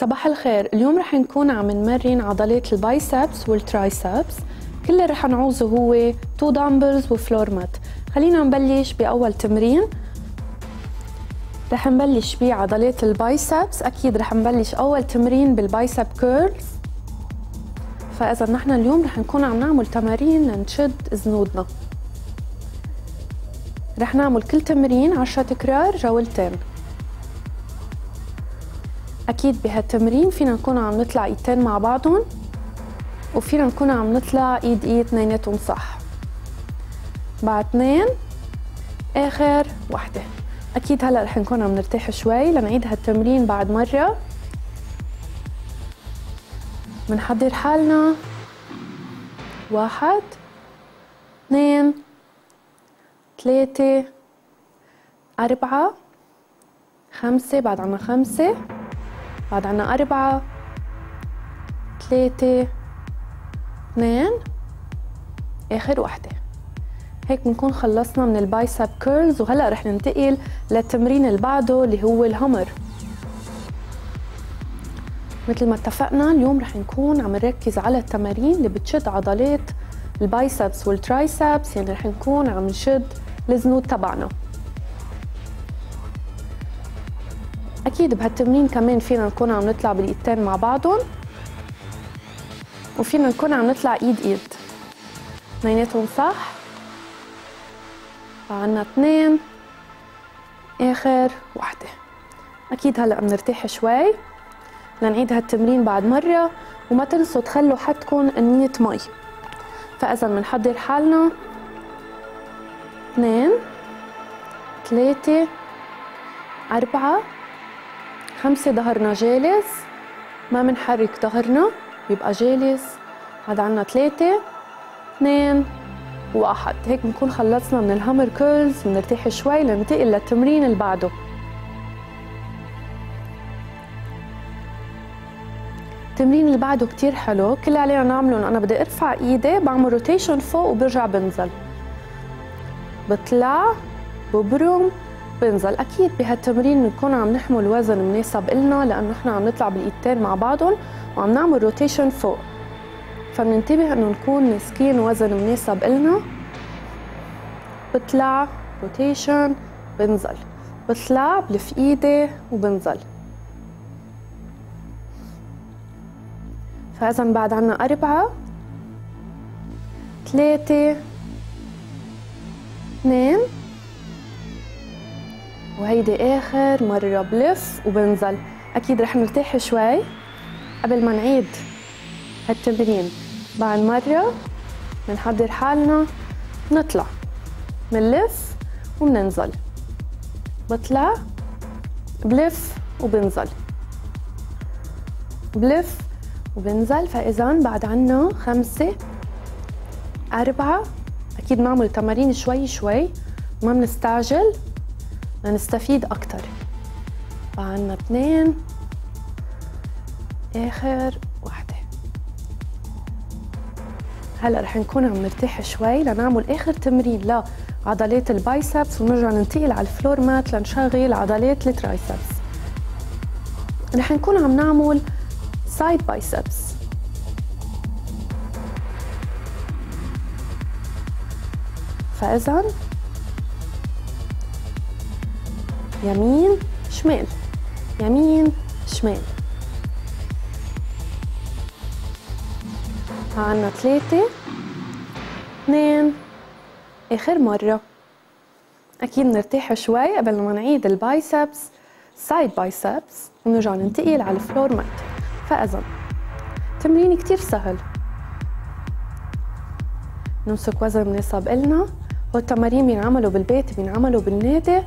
صباح الخير. اليوم رح نكون عم نمرن عضلات ال biceps وال triceps كل اللي رح نعوزه هو two dumbbells و floor mat خلينا نبلش بأول تمرين. رح نبلش بعضلات ال biceps أكيد رح نبلش أول تمرين بال bicep curls فإذا نحن اليوم رح نكون عم نعمل تمارين لنشد زنودنا رح نعمل كل تمرين 10 تكرار جولتين. أكيد بهالتمرين فينا نكون عم نطلع إيدتين مع بعضهم وفينا نكون عم نطلع إيد إيد اثنيناتهم صح. بعد اثنين آخر وحدة. أكيد هلأ رح نكون عم نرتاح شوي لنعيد هالتمرين بعد مرة. بنحضر حالنا. واحد اثنين ثلاثة أربعة خمسة بعد عنا خمسة. بعد عنا أربعة ثلاثة اثنين. آخر وحدة. هيك بنكون خلصنا من ال bicep curls وهلأ رح ننتقل للتمرين اللي بعده اللي هو ال hammer مثل ما اتفقنا اليوم رح نكون عم نركز على التمارين اللي بتشد عضلات ال biceps وال triceps يعني رح نكون عم نشد الزنود تبعنا. أكيد بهالتمرين كمان فينا نكون عم نطلع بالإيدتين مع بعضهم وفينا نكون عم نطلع إيد إيد. اثنيناتهم صح عنا اثنين آخر وحدة. أكيد هلأ بنرتاح شوي لنعيد هالتمرين بعد مرة وما تنسوا تخلوا حدكم نية مي. فإذا بنحضر حالنا اثنين ثلاثة أربعة. خمسة ظهرنا جالس. ما بنحرك ظهرنا يبقى جالس. هذا عنا ثلاثة اثنين واحد هيك بنكون خلصنا من الهامر كيرلز بنرتاح شوي لننتقل للتمرين اللي بعده. التمرين اللي بعده كتير حلو. كل اللي علينا نعمله إنه أنا بدي أرفع إيدي بعمل rotation فوق وبرجع بنزل. بطلع ببرم بنزل. أكيد بهالتمرين بنكون عم نحمل وزن مناسب إلنا لأنه إحنا عم نطلع بالإيدتين مع بعضهم وعم نعمل rotation فوق. فبننتبه إنه نكون ماسكين وزن مناسب إلنا. بطلع rotation بنزل. بطلع بلف ايدي وبنزل. فإذا بعد عنا أربعة ثلاثة اثنين وهيدي آخر مرة بلف وبنزل. أكيد رح نرتاح شوي. قبل ما نعيد هالتمرين بعد مرة بنحضر حالنا. نطلع. بنلف وبننزل بطلع بلف وبنزل. بلف وبنزل. فإذا بعد عنا خمسة أربعة. أكيد نعمل تمارين شوي شوي. ما بنستعجل لنستفيد أكتر. عنا اثنين. آخر وحدة هلأ رح نكون عم نرتاح شوي لنعمل آخر تمرين لعضلات ال biceps ونرجع ننتقل على ال floor mat لنشغل عضلات ال triceps. رح نكون عم نعمل side biceps فإذا يمين شمال. يمين شمال. عنا ثلاثة اثنين. آخر مرة. أكيد نرتاح شوي قبل ما نعيد ال biceps. side biceps ونرجع ننتقل على ال floor mat. فإذا تمرين كتير سهل. نمسك وزن مناسب إلنا. والتمارين بينعملوا بالبيت بينعملوا بالنادي.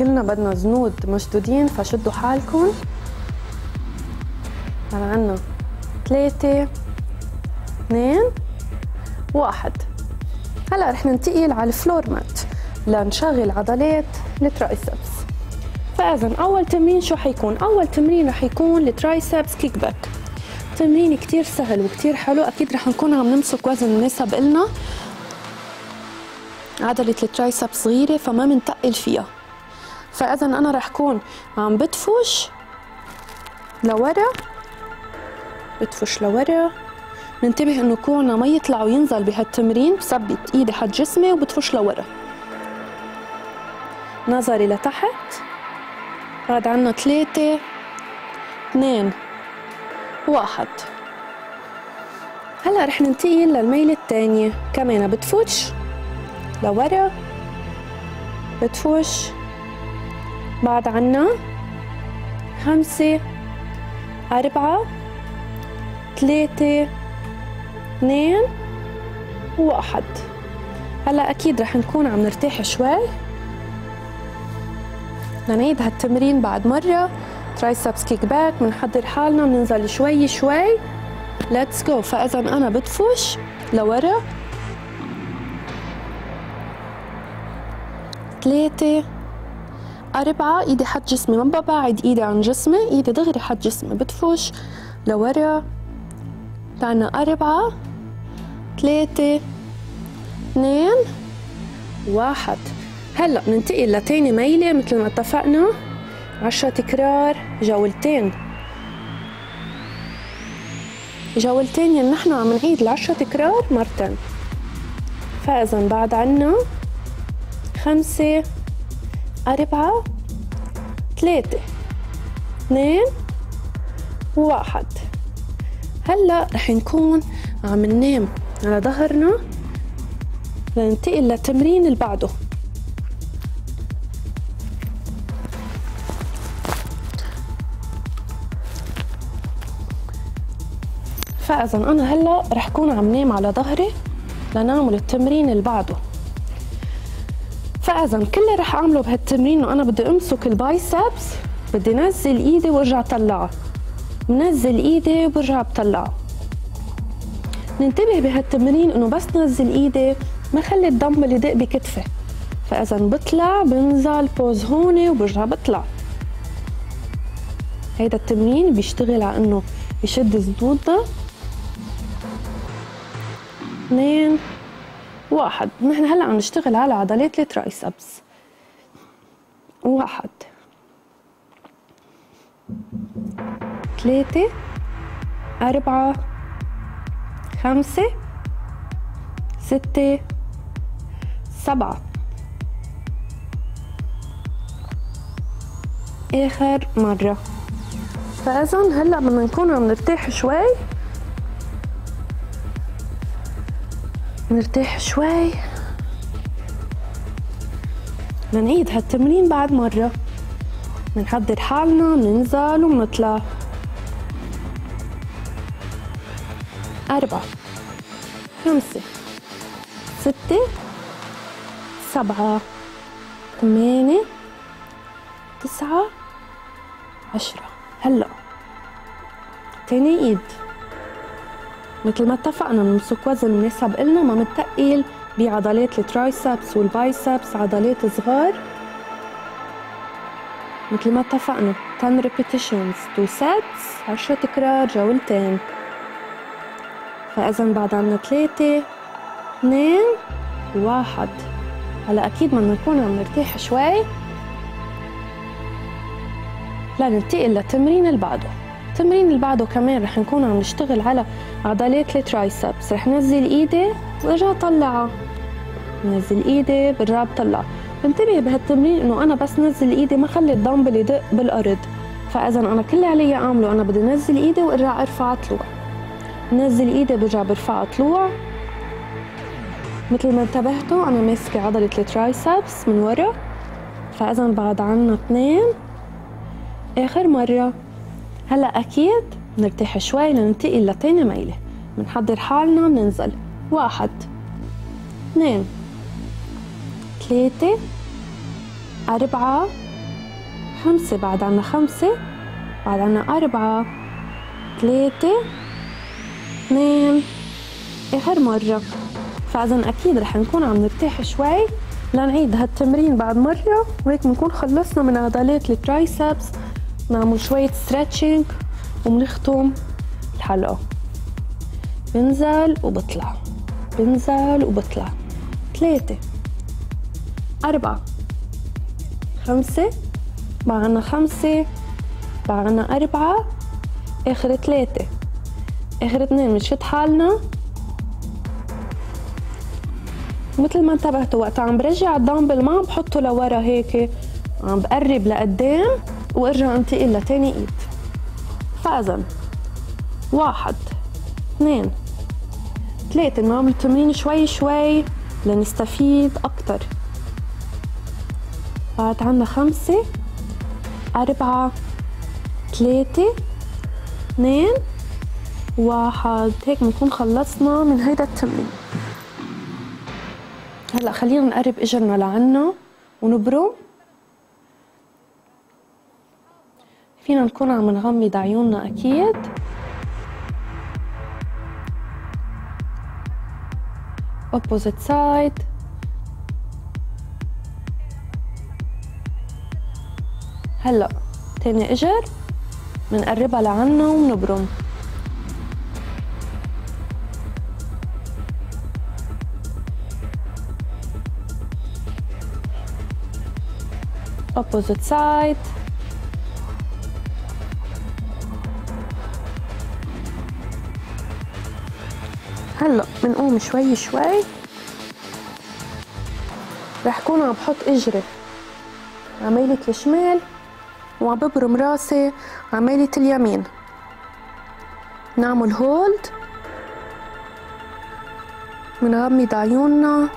كلنا بدنا زنود مشدودين فشدوا حالكم. هلا عنا. ثلاثة اثنين واحد. هلا رح ننتقل على ال floor mat. لنشغل عضلات ال triceps. فاذا أول تمرين شو حيكون؟ أول تمرين رح يكون ال triceps kick back تمرين كتير سهل وكتير حلو. أكيد رح نكون عم نمسك وزن مناسب إلنا. عضلة ال tricep صغيرة فما منتقّل فيها. فإذا أنا رح كون عم بدفش لورا بدفش لورا. ننتبه إنه كوعنا ما يطلع وينزل بهالتمرين بثبت إيدي حد جسمي وبدفش لورا. نظري لتحت بعد عنا ثلاثة اثنين واحد. هلأ رح ننتقل للميلة الثانية كمان بتفوش لورا بدفش بعد عنا. خمسة أربعة ثلاثة اثنين واحد. هلا أكيد رح نكون عم نرتاح شوي. نعيد هالتمرين بعد مرة. triceps kick back بنحضر حالنا بننزل شوي شوي. let's go فإذا أنا بدفش لورا. ثلاثة أربعة إيدي حد جسمي ما ببعد إيدي عن جسمي إيدي دغري حد جسمي بدفش لورا. بعنا أربعة. ثلاثة اثنين. واحد. هلأ بننتقل لتاني ميلة مثل ما اتفقنا. عشرة تكرار. جولتين. جولتين يعني نحن عم نعيد العشرة تكرار مرتين. فإذا بعد عنا. خمسة. أربعة ثلاثة اثنين واحد. هلأ رح نكون عم ننام على ظهرنا لننتقل للتمرين اللي بعده. فإذا أنا هلأ رح كون عم نام على ظهري لنعمل التمرين اللي بعده. فاذا كل اللي رح أعمله بهالتمرين انه أنا بدي أمسك ال biceps بدي نزل إيدي وارجع طلعها بنزل إيدي وبرجع بطلعها ننتبه بهالتمرين إنه بس نزل إيدي ما خلي الدمبل يدق بكتفي فإذا بطلع بنزل pause هون وبرجع بطلع. هيدا التمرين بيشتغل على إنه يشد زدودنا اثنين. واحد. نحن هلا عم نشتغل على عضلات الترايسبس واحد. ثلاثة. أربعة. خمسة. ستة. سبعة. آخر مرة. فإذا هلا بدنا نكون عم نرتاح شوي. نرتاح شوي. لنعيد هالتمرين بعد مرة. بنحضر حالنا بننزل وبنطلع أربعة خمسة ستة سبعة ثمانية تسعة عشرة. هلأ تاني ايد مثل ما اتفقنا نمسك وزن مناسب إلنا ما متقل بعضلات ال triceps وال biceps عضلات صغار. مثل ما اتفقنا 10 repetitions 2 sets 10 تكرار جولتين. فإذا بعد عنا ثلاثة اثنين واحد. هلا أكيد بدنا نكون عم نرتاح شوي. لننتقل للتمرين اللي بعده التمرين اللي بعده كمان رح نكون عم نشتغل على عضلات ال triceps. رح نزل ايدي وارجع طلعها نزل ايدي برجع بطلع انتبه بهالتمرين إنه أنا بس نزل ايدي ما خلي الدمبل يدق بالأرض. فاذا أنا كل اللي علي أعمله أنا بدي نزل ايدي وارجع أرفع طلوع. نزل ايدي برجع برفعها طلوع. مثل ما انتبهتوا أنا ماسكة عضلة الترايسبس من ورا. فاذا بعد عنا اثنين. آخر مرة. هلا أكيد نرتاح شوي لننتقل لتاني ميلة. بنحضر حالنا بننزل واحد اثنين ثلاثة أربعة خمسة. بعد عنا خمسة بعد عنا أربعة ثلاثة اثنين. آخر مرة. فإذا أكيد رح نكون عم نرتاح شوي لنعيد هالتمرين بعد مرة. وهيك بنكون خلصنا من عضلات ال triceps. نعمل شوية stretching وبنختم الحلقة. بنزل وبطلع. بنزل وبطلع. ثلاثة أربعة. خمسة. بعنا خمسة. بعنا أربعة. آخر ثلاثة آخر اثنين. بنشد حالنا. مثل ما انتبهتوا وقت عم برجع الدمبل ما عم بحطه لورا هيك عم بقرب لقدام. وارجع انتقل لتاني ايد. فاذا واحد. اثنين. ثلاثة نعمل التمرين شوي شوي لنستفيد أكتر. بعد عنا خمسة. أربعة. ثلاثة اثنين. واحد. هيك بنكون خلصنا من هيدا التمرين. هلأ خلينا نقرب إجرنا لعنا ونبرم. فينا نكون عم نغمض عيوننا أكيد. Opposite side. هلا تاني إجر. بنقربها لعنا وبنبرم opposite side. هلأ بنقوم شوي شوي. رح كون عم بحط إجري. عميلة الشمال وعم ببرم راسي عميلة اليمين. نعمل هولد منغمض عيوننا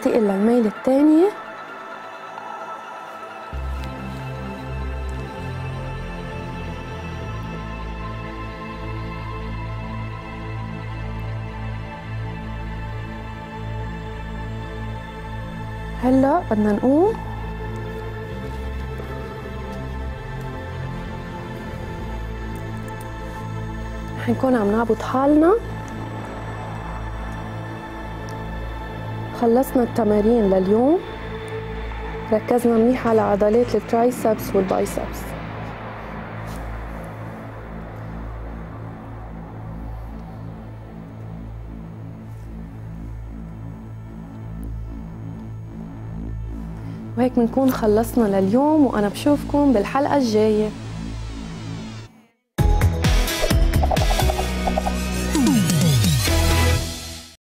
ننتقل للميل الثانية هلا بدنا نقوم. حنكون عم نعبط حالنا. خلصنا التمارين لليوم. ركزنا منيح على عضلات الترايسبس والبايسبس. وهيك بنكون خلصنا لليوم وأنا بشوفكم بالحلقة الجاية.